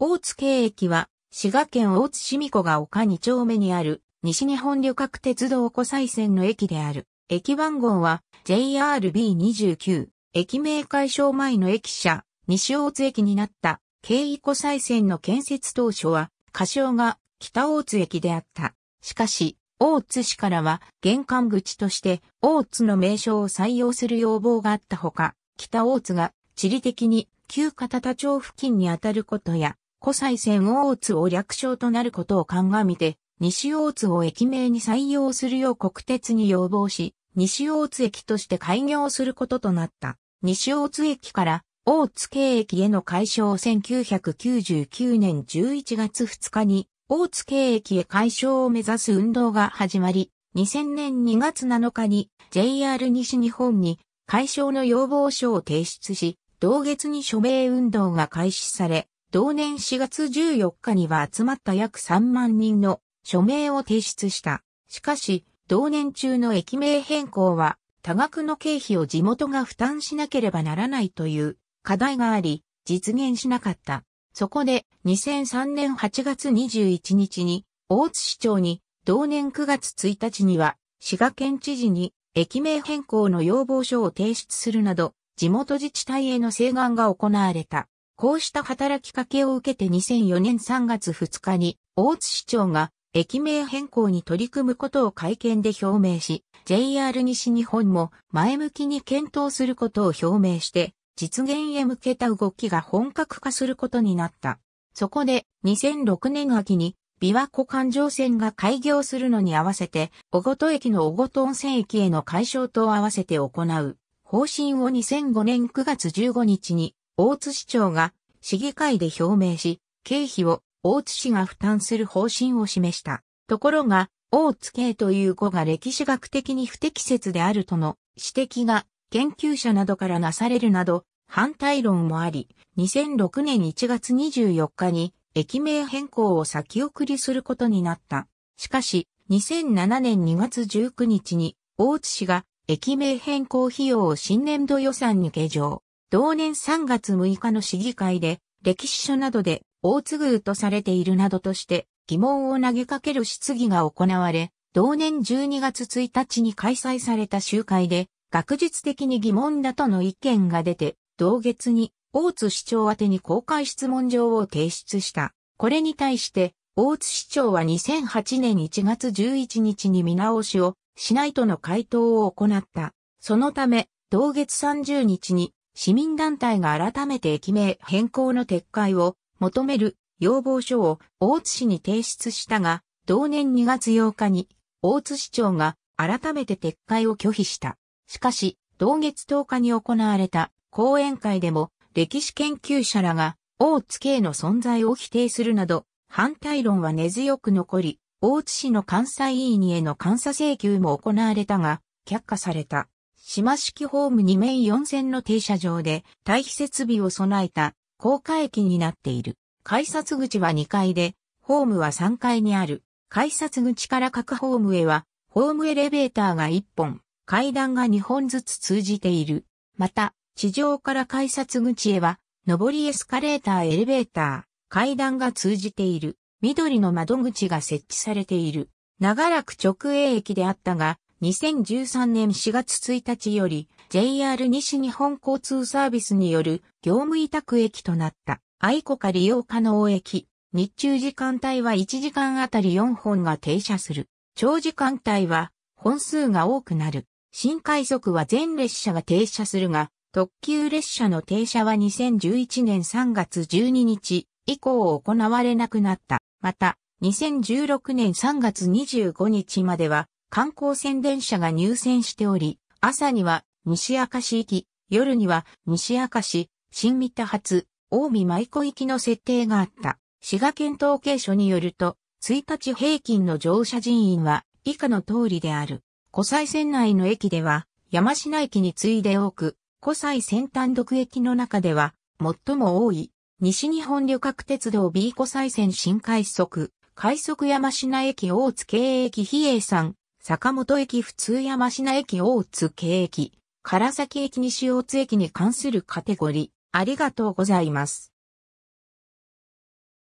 大津京駅は、滋賀県大津市美子が丘2丁目にある、西日本旅客鉄道湖西線の駅である。駅番号は JRB29。駅名解消前の駅舎、西大津駅になった京異湖西線の建設当初は、仮称が北大津駅であった。しかし、大津市からは玄関口として大津の名称を採用する要望があったほか、北大津が地理的に旧片田町付近にあたることや、古西線大津を略称となることを鑑みて、西大津を駅名に採用するよう国鉄に要望し、西大津駅として開業することとなった。西大津駅から大津京駅への解消を1999年11月2日に大津京駅へ解消を目指す運動が始まり、2000年2月7日に JR 西日本に解消の要望書を提出し、同月に署名運動が開始され、同年4月14日には集まった約3万人の署名を提出した。しかし、同年中の駅名変更は多額の経費を地元が負担しなければならないという課題があり、実現しなかった。そこで2003年8月21日に大津市長に同年9月1日には滋賀県知事に駅名変更の要望書を提出するなど地元自治体への請願が行われた。こうした働きかけを受けて2004年3月2日に大津市長が駅名変更に取り組むことを会見で表明し、JR 西日本も前向きに検討することを表明して実現へ向けた動きが本格化することになった。そこで2006年秋に琵琶湖環状線が開業するのに合わせて、小ご駅の小ご温泉駅への解消と合わせて行う方針を2005年9月15日に大津市長が市議会で表明し、経費を大津市が負担する方針を示した。ところが、大津系という語が歴史学的に不適切であるとの指摘が研究者などからなされるなど、反対論もあり、2006年1月24日に駅名変更を先送りすることになった。しかし、2007年2月19日に大津市が駅名変更費用を新年度予算に計上。同年3月6日の市議会で歴史書などで大津宮とされているなどとして疑問を投げかける質疑が行われ、同年12月1日に開催された集会で学術的に疑問だとの意見が出て、同月に大津市長宛に公開質問状を提出した。これに対して大津市長は2008年1月11日に見直しをしないとの回答を行った。そのため、同月30日に市民団体が改めて駅名変更の撤回を求める要望書を大津市に提出したが、同年2月8日に大津市長が改めて撤回を拒否した。しかし、同月10日に行われた講演会でも歴史研究者らが大津系の存在を否定するなど、反対論は根強く残り、大津市の関西委員への監査請求も行われたが、却下された。島式ホーム2面4線の停車場で、退避設備を備えた、高架駅になっている。改札口は2階で、ホームは3階にある。改札口から各ホームへは、ホームエレベーターが1本、階段が2本ずつ通じている。また、地上から改札口へは、上りエスカレーターエレベーター、階段が通じている。緑の窓口が設置されている。長らく直営駅であったが、2013年4月1日より JR 西日本交通サービスによる業務委託駅となった愛子か利用可能駅。日中時間帯は1時間あたり4本が停車する。長時間帯は本数が多くなる。新快速は全列車が停車するが、特急列車の停車は2011年3月12日以降行われなくなった。また、2016年3月25日までは観光船電車が入線しており、朝には西明石行き、夜には西明石、新三田発、大見舞子行きの設定があった。滋賀県統計所によると、1日平均の乗車人員は以下の通りである。湖西線内の駅では山科駅に次いで多く、湖西先端独駅の中では最も多い。西日本旅客鉄道 B 湖西線新快速、快速山科駅大津京駅比叡山、坂本駅普通山科駅大津京駅、唐崎駅西大津駅に関するカテゴリー、ありがとうございます。